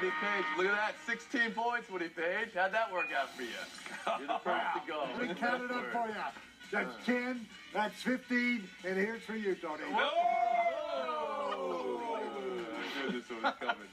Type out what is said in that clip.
Woody Paige, look at that. 16 points, Woody Paige. How'd that work out for you? You're the first to go. We counted up for you. That's 10, that's 15, and here's for you, Tony. Oh! I knew this one was coming.